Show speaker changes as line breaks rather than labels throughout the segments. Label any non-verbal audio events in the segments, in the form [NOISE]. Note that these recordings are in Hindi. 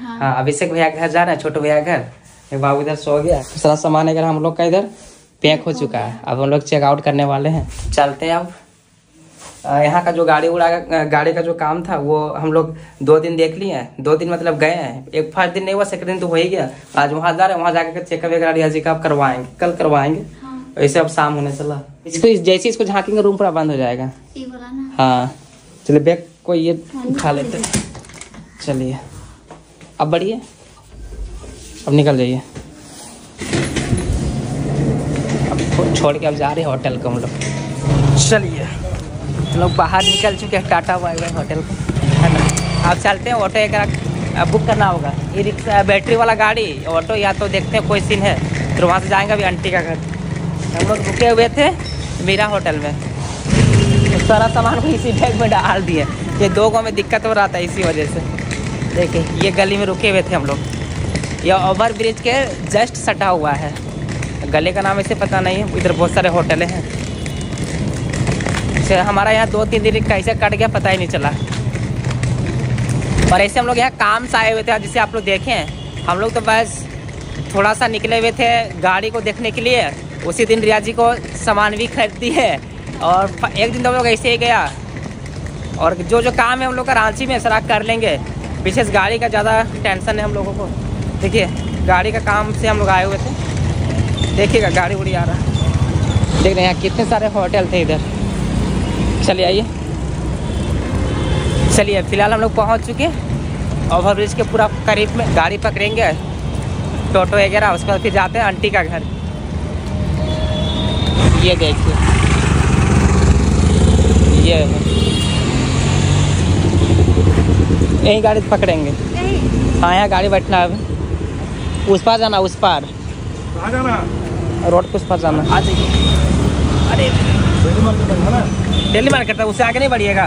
हाँ।
हाँ। अभिषेक भैया के घर जा रहे हैं छोटे भैया के घर। एक बाबू इधर सो गया। सारा सामान अगर हम लोग का इधर पैक हो चुका है। अब हम लोग चेकआउट करने वाले हैं। चलते हैं अब। यहाँ का जो गाड़ी उड़ा गाड़ी का जो काम था वो हम लोग दो दिन देख लिए हैं। दो दिन मतलब गए हैं। एक फ़र्स्ट दिन नहीं हुआ सेकंड दिन तो हो ही गया। आज वहाँ जा रहे हैं वहाँ जाकर चेकअप वगैरह रियाजी का करवाएँगे। कल करवाएँगे।
हाँ
ऐसे अब शाम होने चला। इसको इस- जैसे इसको झाँकेंगे रूम पूरा बंद हो जाएगा।
ये
हाँ। चलिए बैग को ये उठा लेते चलिए। अब बढ़िए। अब निकल जाइए। अब छोड़ के अब जा रहे हैं होटल को हम लोग। चलिए। हम लोग बाहर निकल चुके हैं टाटा वाई वाई होटल को। है ना? अब चलते हैं ऑटो एक बुक करना होगा। ई रिक्शा बैटरी वाला गाड़ी ऑटो या तो देखते हैं कोई सीन है फिर वहाँ से जाएँगे अभी आंटी का घर। हम लोग रुके हुए थे मीरा होटल में। तो सारा सामान को इसी बैग में डाल दिए। ये दो गाँव में दिक्कत हो रहा था इसी वजह से। देखिए। ये गली में रुके हुए थे हम लोग। यह ओवर ब्रिज के जस्ट सटा हुआ है। गले का नाम ऐसे पता नहीं है इधर बहुत सारे होटलें हैं। से हमारा यहाँ दो तीन दिन कैसे कट गया पता ही नहीं चला। और ऐसे हम लोग यहाँ काम से आए हुए थे जिसे आप लोग देखें हम लोग तो बस थोड़ा सा निकले हुए थे गाड़ी को देखने के लिए। उसी दिन रिया जी को सामान भी खरीदी है और एक दिन तो हम लोग ऐसे ही गया। और जो जो काम है हम लोग का रांची में, सारा कर लेंगे। विशेष गाड़ी का ज़्यादा टेंशन है हम लोगों को। देखिए, गाड़ी का काम से हम लोग आए हुए थे। देखिएगा, गाड़ी उड़ी आ रहा है। देख रहे हैं कितने सारे होटल थे इधर। चलिए आइए। चलिए, फ़िलहाल हम लोग पहुँच चुके ओवर ब्रिज के पूरा करीब में गाड़ी पकड़ेंगे। टोटो वगैरह, उसके बाद फिर जाते हैं आंटी का घर। ये देखिए। ये है। यही गाड़ी पकड़ेंगे। हाँ यहाँ गाड़ी बैठना है। उस पार जाना उस पार।
जाना?
रोड के उस पार जाना। आ जाइए अरे दिल्ली मार्केट था उससे आगे नहीं बढ़िएगा।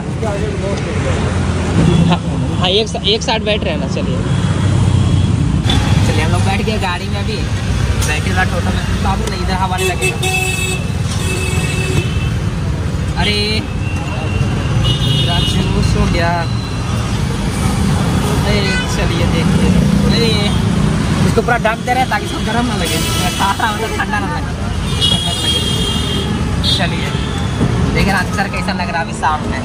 हाँ हाँ एक सा- एक साइड बैठ रहे हैं ना चलिए। चलिए हम लोग बैठ गए गाड़ी में अभी। बैठे रहा टोटो में काबू नहीं इधर हवा लगेगा। अरे। राजूस हो गया। चलिए देखिए अरे इसको पूरा ढक दे रहे हैं ताकि इसको गर्म ना लगे। ठंडा मतलब लगे ठंडा ना लगे। चलिए, देखिए रात सर कैसा लग रहा अभी शाम में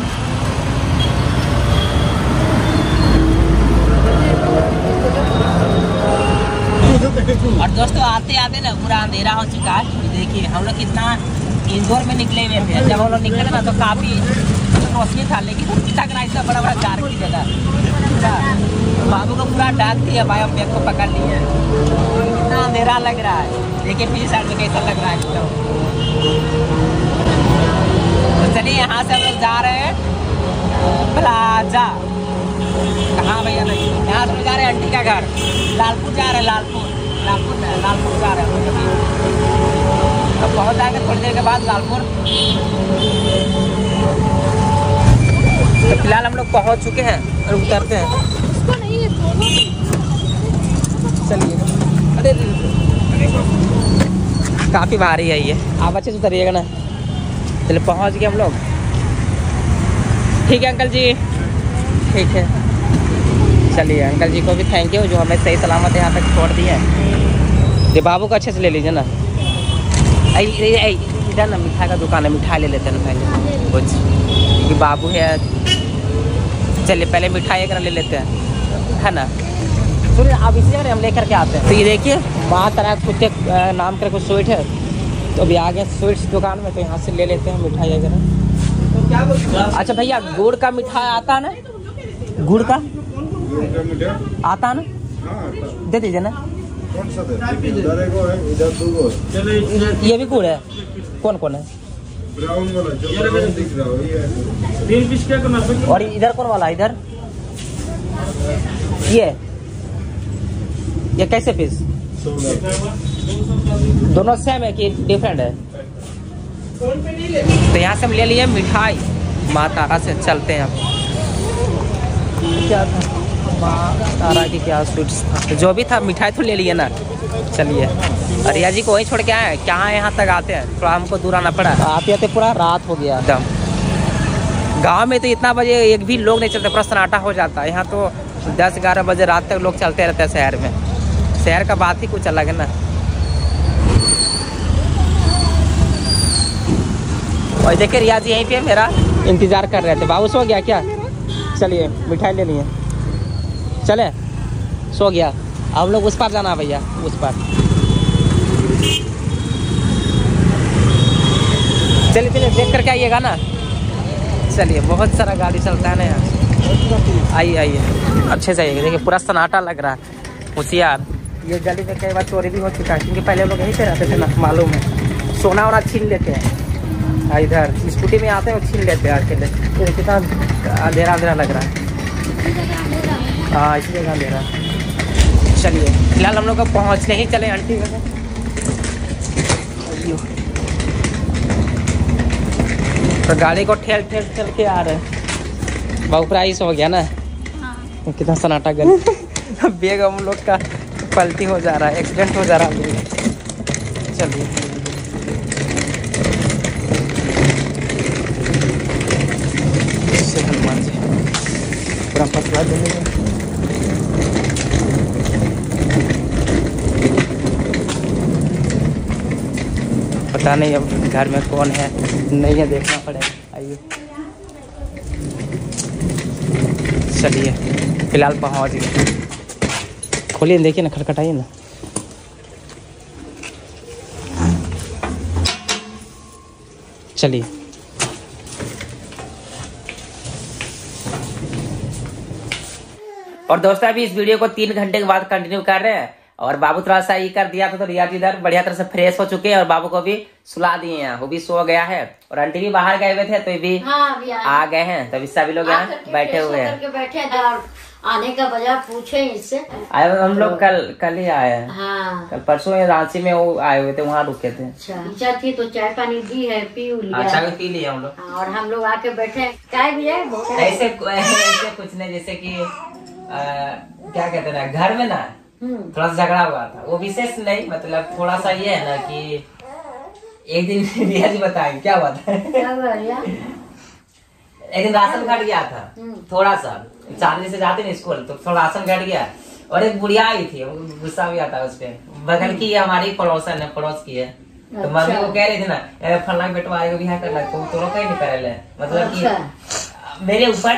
और दोस्तों आते आते ना पूरा अंधेरा हो चुका है। देखिए, हम लोग कितना इंदौर में निकले हुए थे जब हम लोग निकले ना तो काफ़ी रोशनी था, लेकिन इतना करा इतना बड़ा बड़ा कार की जगह। बाबू को पूरा डाक दिया, भाई हम बैग को पकड़ लिए कितना अंधेरा लग रहा है। देखिए पीछे साइड से कैसा लग रहा है तो चलिए, यहाँ से हम लोग जा रहे हैं। प्लाजा। कहाँ भैया? नहीं यहाँ से जा रहे हैं, आंटी का घर। लालपुर जा रहे हैं, लालपुर। लालपुर लालपुर जा रहे हैं। अब पहुँच जाएँगे थोड़ी देर के बाद लालपुर। तो फ़िलहाल हम लोग पहुँच चुके हैं और उतरते हैं।
उसको नहीं
चलिए। अरे काफ़ी भारी है ये। आप अच्छे से उतरिएगा ना। चलिए पहुँच गए हम लोग। ठीक है अंकल जी? ठीक है। चलिए अंकल जी को भी थैंक यू जो हमें सही सलामत यहाँ तक छोड़ दिए ये बाबू को अच्छे से ले लीजिए ना। इधर ना मिठाई का दुकान है मिठाई ले लेते हैं ना पहले कुछ क्योंकि बाबू है चलिए पहले मिठाई एक ना ले लेते हैं है ना सुनिए आप इसी जगह हम लेकर के आते हैं तो ये देखिए माँ तरह कुत्ते नाम का कुछ स्वीट है तो अभी आ गए स्वीट्स दुकान में तो यहाँ से ले लेते हैं मिठाई वगैरह अच्छा भैया गुड़ का मिठाई आता है ना गुड़ का आता है ना दे दीजिए ना
कौन सा इधर एक और है इधर दो और।
ये भी गुड़ है। कौन कौन है?
ब्राउन वाला जो ब्राउन दिख रहा है ये है।
और इधर कौन वाला इधर? ये। ये कैसे पीस दोनों सेम है कि डिफरेंट है? तो यहाँ से हम ले लिए मिठाई। माँ तारा से चलते हैं अब क्या था? माँ तारा की क्या स्वीट्स था जो भी था मिठाई तो ले लिए ना। चलिए। और रिया जी को वहीं छोड़ के आए क्या यहाँ तक आते हैं। थोड़ा हमको दूर आना पड़ा। आते आते पूरा रात हो गया। एकदम। गाँव में तो इतना बजे एक भी लोग नहीं चलते पूरा सन्नाटा हो जाता है। यहाँ तो दस ग्यारह बजे रात तक लोग चलते रहते हैं शहर में। शहर का बात ही कुछ अलग है ना। और देखिए रिया जी यहीं पे मेरा। इंतज़ार कर रहे थे। बाबू सो गया क्या? चलिए मिठाई ले लिए। चले। सो गया। हम लोग उस पार जाना भैया, उस पार। चलिए चलिए, देख करके आइएगा ना। चलिए, बहुत सारा गाड़ी चलता है ना यहाँ आइए आइए। अच्छे से आइएगा। देखिए, पूरा सन्नाटा लग रहा है। होशियार। ये गली में कई बार चोरी भी हो चुका है, क्योंकि पहले लोग यहीं पे रहते थे ना, मालूम है। सोना वोना छीन लेते हैं। इधर, स्कूटी में आते हैं छीन लेते हैं अकेले कितना अंधेरा अंधेरा लग रहा है। हाँ इसी जगह अंधेरा चलिए फ़िलहाल हम लोग को पहुँचने ही चले आंटी वगैरह। तो गाड़ी को ठेल ठेल ठेल के आ रहे हैं। बहुत प्राइस हो गया ना?
हाँ।
कितना सन्नाटा गल। बेग हम लोग का पलटी हो जा रहा है एक्सीडेंट हो जा रहा है। चलिए। हनुमान जी। पूरा फसला देंगे पता नहीं अब घर में कौन है, नहीं है, देखना पड़ेगा। आइए। चलिए, फ़िलहाल पहुँच गए। खोलिए, देखिए ना, खटखटाइए ना। चलिए। और दोस्तों, अभी इस वीडियो को तीन घंटे के बाद कंटिन्यू कर रहे हैं। और बाबू थोड़ा सा ये कर दिया था तो रिया जी इधर बढ़िया तरह से फ्रेश हो चुके हैं और बाबू को भी सुला दिए हैं। वो भी सो गया है। और आंटी भी बाहर गए हुए थे तो ये भी
हाँ
आ गए हैं। तो अभी सभी लोग यहाँ बैठे हुए हैं।
बैठे हैं। आने का वजह पूछे इससे।
आए हम लोग कल कल ही आए हैं।
हाँ।
कल परसों रांची में वो आए हुए थे वहाँ रुके थे।
अच्छा। थी तो चाय पानी दी है पी लिया
अच्छा पी लिए हम लोग।
हाँ, और हम लोग आके बैठे चाय भी है?
ऐसे [LAUGHS] ऐसे कुछ नहीं जैसे कि आ, क्या कहते हैं ना घर में ना थोड़ा सा झगड़ा हुआ था। वो विशेष नहीं मतलब थोड़ा सा ये है ना कि एक दिन [LAUGHS] रिया जी बताएँगे क्या हुआ था? एक दिन राशन घट गया था
हम्म।
थोड़ा सा। चांदनी से जाते ना स्कूल तो थोड़ा राशन घट गया। और एक बुढ़िया आई थी गुस्सा भी आता है उस पे बगल की हमारी पड़ोसन है पड़ोस की है। तो मम्मी
अच्छा।
को कह रही थी ना "ए, फलना के बेटवा आएगा बिहार करना तो तो कहीं नहीं करे मतलब
अच्छा।
कि मेरे ऊपर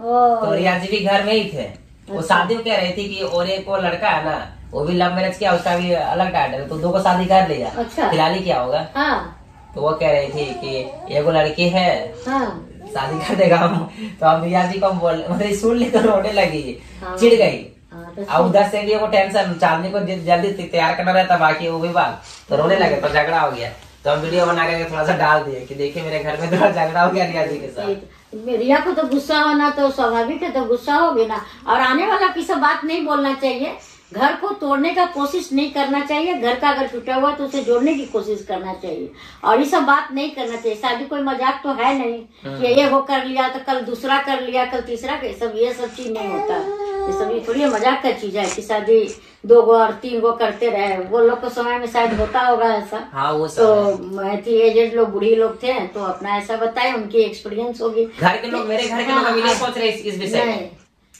तो रिया जी भी घर में ही थे। वो। शादी कह रही थी कि और एक वो लड़का है ना वो भी लव मैरिज किया उसका भी अलग है तो दो को शादी कर लिया।
अच्छा।
फ़िलहाल ही क्या होगा?
हाँ।
तो वो कह रही थी कि एगो लड़की है
हाँ।
शादी कर देगा हम। तो हम रिया जी को हम बोल मतलब सुन ली तो रोने लगी
हाँ।
चिढ़ गई।
हाँ, तो
और उधर से भी वो टेंशन चांदनी को जल्दी तैयार करना रहता बाकी वो भी बात। तो रोने लगे तो झगड़ा हो गया। तो हम वीडियो बना करके थोड़ा सा डाल दिए कि देखिए मेरे घर में थोड़ा झगड़ा हो गया रिया जी के साथ।
रिया को तो गुस्सा होना तो स्वाभाविक है तो गुस्सा होगी ना। और आने वाला की सब बात नहीं बोलना चाहिए। घर को तोड़ने का कोशिश नहीं करना चाहिए। घर का अगर टूटा हुआ तो उसे जोड़ने की कोशिश करना चाहिए। और ये सब बात नहीं करना चाहिए। शादी कोई मज़ाक तो है नहीं कि ये वो कर लिया तो कल दूसरा कर लिया कल तीसरा कर सब ये सब चीज़ नहीं होता। ये सब ये थोड़ी मज़ाक का चीज़ है कि शादी दो गो और तीन गो करते रहे। वो लोग को समय में शायद होता होगा ऐसा।
हाँ वो
तो
सब
मैं। थी एजेड लोग बूढ़ी लोग थे तो अपना ऐसा बताए उनकी एक्सपीरियंस होगी।
घर के लोग मेरे घर के लोग अभी नहीं सोच रहे इस, विषय में।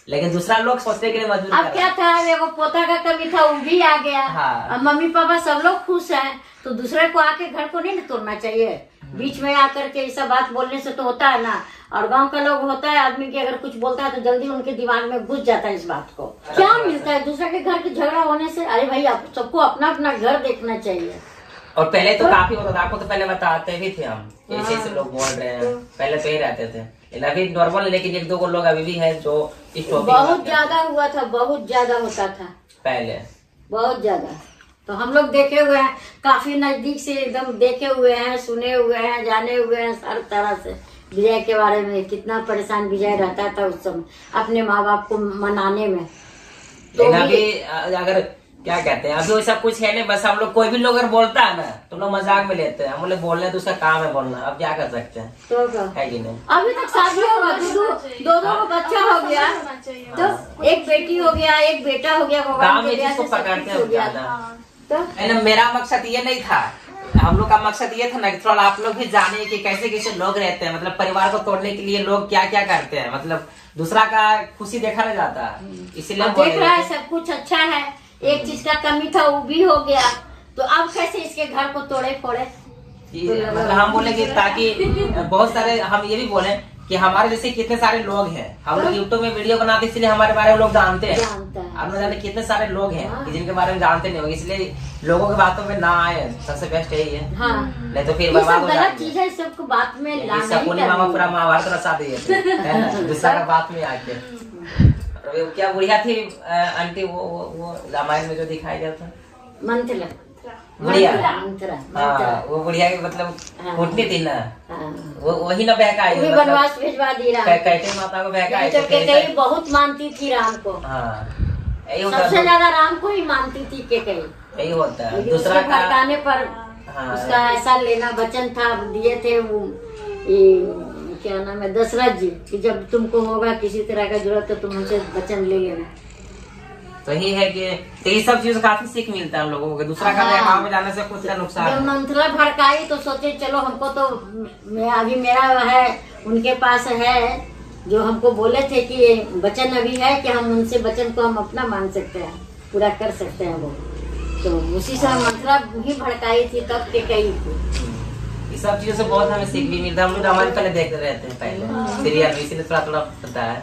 लेकिन दूसरा लोग सोचने के लिए मजबूर
अब क्या। था एगो पोता का कमी था वो भी आ गया।
हाँ।
अब मम्मी पापा सब लोग खुश हैं तो दूसरे को आके घर को नहीं तोड़ना चाहिए। बीच में आकर के ऐसा बात बोलने से तो होता है ना। और गाँव का लोग होता है आदमी की अगर कुछ बोलता है तो जल्दी उनके दिमाग में घुस जाता है इस बात को। क्या मिलता है? दूसरे के घर के झगड़ा होने से अरे भाई आप सबको अपना अपना घर देखना चाहिए।
और पहले तो काफ़ी होता था आपको तो पहले बताते भी थे हम ऐसे ऐसे
हाँ।
लोग बोल रहे हैं। पहले तो ही रहते थे। अभी नॉर्मल लेकिन एक दो को लोग अभी भी है जो इस
बहुत ज़्यादा हुआ था बहुत ज़्यादा होता था।
पहले।
बहुत ज़्यादा। तो हम लोग देखे हुए हैं काफ़ी नज़दीक से एकदम देखे हुए हैं सुने हुए हैं जाने हुए हैं हर तरह से। विजय के बारे में कितना परेशान विजय रहता था उस समय अपने माँ बाप को मनाने में। तो भी-
अगर क्या कहते हैं अभी वैसा कुछ है नहीं बस हम लोग कोई भी लोग अगर बोलता है ना तो लोग मज़ाक में लेते हैं। हम लोग बोलने तो उसका काम है बोलना अब क्या कर सकते हैं?
तो
है कि नहीं?
अभी तक शादी होगा दो दो दो दो को बच्चा हो गया। तो एक बेटी हो गया एक बेटा हो गया
गाँव में जिसको पकड़ते हैं
गया
ज़्यादा।
तो
है ना मेरा मकसद ये नहीं था हम लोग का मकसद ये था ना कि थोड़ा आप लोग भी जाने कि कैसे कैसे लोग रहते हैं मतलब परिवार को तोड़ने के लिए लोग क्या क्या करते हैं मतलब दूसरा का खुशी देखा नहीं जाता इसीलिए
देख रहा है सब कुछ अच्छा है एक चीज़ का कमी था वो भी हो गया तो अब कैसे इसके घर को तोड़े फोड़े
मतलब हम बोले कि ताकि बहुत सारे हम ये भी बोले कि हमारे जैसे कितने सारे लोग हैं। हम लोग यूट्यूब में वीडियो बनाते इसलिए हमारे बारे में लोग जानते हैं।
है।
आप लोग जाने कितने सारे लोग हैं
हाँ।
कि जिनके बारे में जानते नहीं होंगे इसलिए लोगों की बातों में ना आए। सबसे बेस्ट यही है।
हाँ।
नहीं तो फिर बर्बाद हो
गलत है। सबको बात में ही
सकुनी मामा पूरा महाभारत रचा है ना? [LAUGHS] दूसरा का बात में आके। क्या बुढ़िया थी आंटी वो वो वो रामायण में जो दिखाई गया था
मंत्र
बुढ़िया।
मंत्र
हाँ वो बुढ़िया की मतलब
हाँ।
घुटनी थी ना।
हाँ।
वो वही ना बहकाई
वो भी
मतलब।
वनवास भिजवा दी राम।
कै- कैटे माता को बहकाई
तो केकई बहुत मानती थी राम को।
हाँ
सबसे ज़्यादा राम को ही मानती थी केकई।
यही होता है। दूसरा
उसके
का
भड़काने पर
हाँ।
उसका ऐसा लेना वचन था दिए थे वो क्या नाम है दशरथ जी कि जब तुमको होगा किसी तरह का ज़रूरत तो तुम हमसे वचन ले लेना।
तो यही है कि तो ये सब चीज़ काफ़ी सीख मिलता है हम लोगों को दूसरा का
हाँ।
बहकाव में जाने से खुद का नुकसान
मंथला भड़काई तो सोचे चलो हमको तो अभी मेरा है उनके पास है। जो हमको बोले थे कि वचन अभी है कि हम उनसे वचन को हम अपना मान सकते हैं पूरा कर सकते हैं वो। तो उसी से मंथला ही भड़काई थी तब के कई थी।
ये सब चीज़ों से बहुत हमें सीख भी मिलता है। हम लोग रामायण पहले देखते रहते हैं पहले। सीरियल में इसीलिए थोड़ा थोड़ा पता है।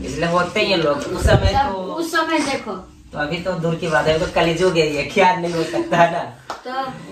इसलिए होते ही हैं लोग। उस समय तो
उस समय देखो।
तो अभी तो दूर की बात है तो कलिजुग है ये क्या नहीं हो सकता है ना?
तो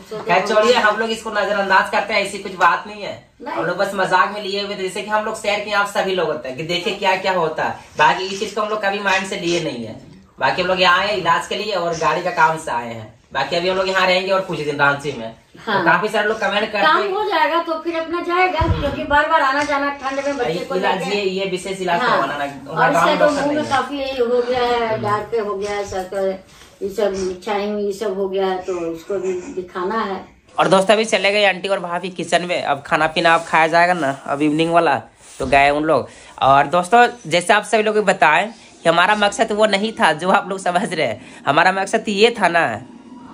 सोचो
खैर छोड़िए हम लोग इसको नजरअंदाज करते हैं ऐसी कुछ बात नहीं है। हम लोग बस मज़ाक में लिए हुए जैसे कि हम लोग शेयर किए आप सभी लोग होते हैं कि देखिए क्या क्या होता है। बाकी इस चीज़ को हम लोग कभी माइंड से लिए नहीं है। बाकी हम लोग यहाँ आए हैं इलाज के लिए और गाड़ी का काम से आए हैं। बाकी अभी हम लोग यहाँ रहेंगे और कुछ दिन रांची में।
हाँ।
तो काफ़ी सारे लोग कमेंट करते
काम
हैं
हो जाएगा तो फिर अपना जाएगा क्योंकि बार बार आना जाना ठंड में बच्चे को
इलाज ये ये विशेष इलाज
हाँ।
करवाना ना
और
गाँव
तो मुँह में काफ़ी हो गया है डार्क हो गया है सर्कल ये सब में ये सब हो गया है तो इसको भी दिखाना है।
और दोस्त अभी चले गए आंटी और भाभी किचन में अब खाना पीना अब खाया जाएगा ना अब इवनिंग वाला तो गए उन लोग। और दोस्तों जैसे आप सभी लोग बताएँ कि हमारा मकसद वो नहीं था जो आप लोग समझ रहे हैं। हमारा मकसद ये था ना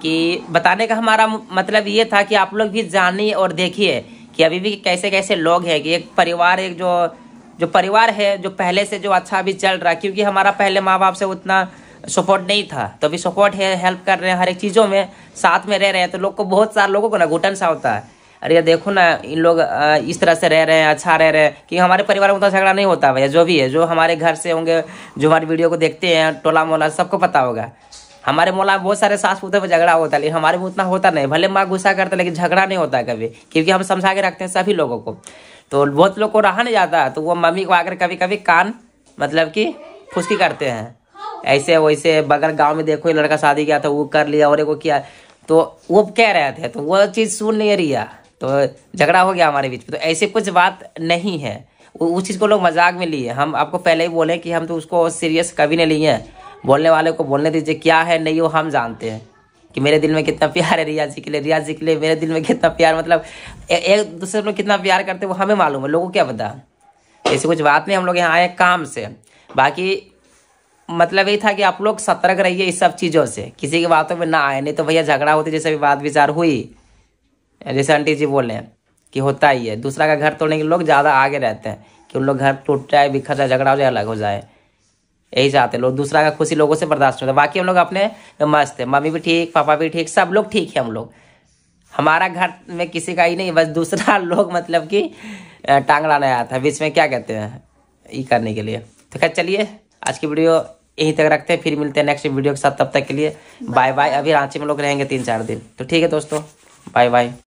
कि बताने का हमारा मतलब ये था कि आप लोग भी जानिए और देखिए कि अभी भी कैसे कैसे लोग हैं, कि एक परिवार, एक जो जो परिवार है, जो पहले से जो अच्छा अभी चल रहा है, क्योंकि हमारा पहले माँ बाप से उतना सपोर्ट नहीं था। तो अभी सपोर्ट है हेल्प कर रहे हैं हर एक चीज़ों में, साथ में रह रहे हैं तो लोग को बहुत सारे लोगों को ना घुटन सा होता है। अरे देखो ना, इन लोग इस तरह से रह रहे हैं अच्छा रह रहे हैं, कि हमारे परिवार में उतना झगड़ा नहीं होता। भैया, जो भी है, जो हमारे घर से होंगे, जो हमारी वीडियो को देखते हैं टोला मोला सबको पता होगा। हमारे मोला में बहुत सारे सास पुते में झगड़ा होता है, लेकिन हमारे में उतना होता नहीं। भले माँ गुस्सा करते, लेकिन झगड़ा नहीं होता कभी, क्योंकि हम समझा के रखते हैं सभी लोगों को। तो बहुत लोग को रहा नहीं जाता तो वो मम्मी को आकर कभी कभी कान मतलब कि फुसकी करते हैं। ऐसे, वैसे, बगल गाँव में देखो, ये लड़का शादी किया था वो कर लिया, और एगो किया। तो वो कह रहे थे तो वो चीज़ सुन नहीं रही है। तो झगड़ा हो गया हमारे बीच में। तो ऐसे कुछ बात नहीं है। उस चीज़ को लोग मज़ाक में लिए। हम आपको पहले ही बोले कि हम तो उसको सीरियस कभी नहीं लिए हैं। बोलने वाले को बोलने दीजिए क्या है? नहीं वो हम जानते हैं कि मेरे दिल में कितना प्यार है रियाज जी के लिए। रियाज जी के लिए मेरे दिल में कितना प्यार मतलब ए, एक दूसरे में कितना प्यार करते वो हमें मालूम है लोगों को क्या पता? ऐसी कुछ बात नहीं हम लोग यहाँ आए काम से। बाकी मतलब ये था कि आप लोग सतर्क रहिए इस सब चीज़ों से। किसी की बातों में ना आए नहीं तो भैया झगड़ा होती जैसे भी बात विचार हुई जैसे आंटी जी बोले कि होता ही है। दूसरा का घर तोड़ने के लोग ज़्यादा आगे रहते हैं कि उन लोग घर टूट जाए बिखर जाए झगड़ा हो जाए अलग हो जाए। यही चाहते हैं लोग। दूसरा का खुशी लोगों से बर्दाश्त होता। बाकी हम लोग अपने मस्त है। मम्मी भी ठीक पापा भी ठीक सब लोग ठीक है हम लोग। हमारा घर में किसी का ही नहीं बस दूसरा [LAUGHS] लोग मतलब कि टांग लाने आया था। बीच में क्या कहते हैं? ये करने के लिए। तो खैर चलिए आज की वीडियो यहीं तक रखते हैं। फिर मिलते हैं नेक्स्ट वीडियो के साथ। तब तक के लिए बाय बाय अभी रांची में लोग रहेंगे तीन चार दिन। तो ठीक है दोस्तों बाय बाय